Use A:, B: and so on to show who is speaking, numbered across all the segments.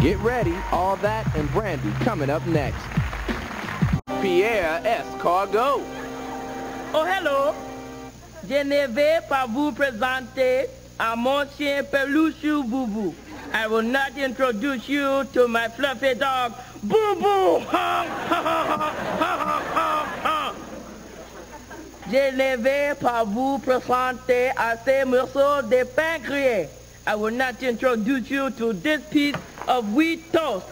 A: Get ready, all that and brandy coming up next. Pierre S. Cargo.
B: Oh, hello. Je ne vais pas vous présenter à mon chien Peluche Boubou. I will not introduce you to my fluffy dog, Boo Boo. Je ne vais pas vous présenter à ces morceaux de pain grillé. I will not introduce you to this piece of wheat toast.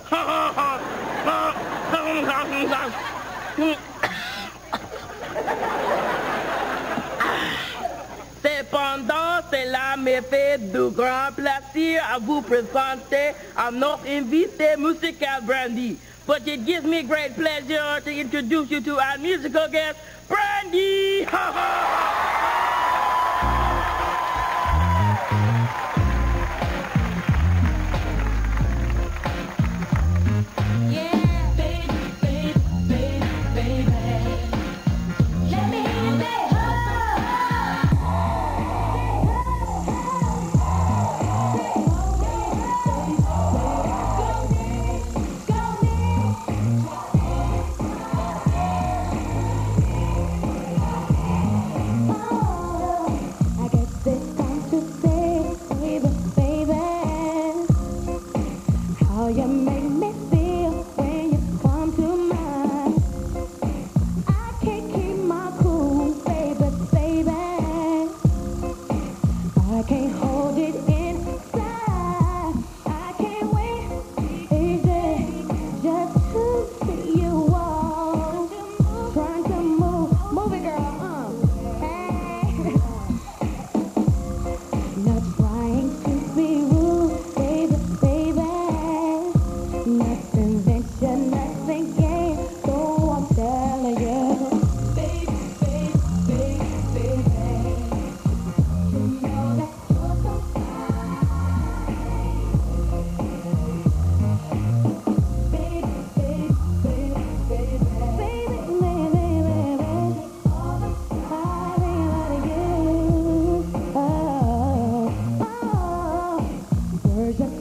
B: Cependant, cela me fait de grand plaisir à vous présenter à notre invité musical Brandy. But it gives me great pleasure to introduce you to our musical guest, Brandy!
C: Oh.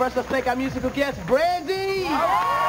A: First, let's thank our musical guest, Brandy.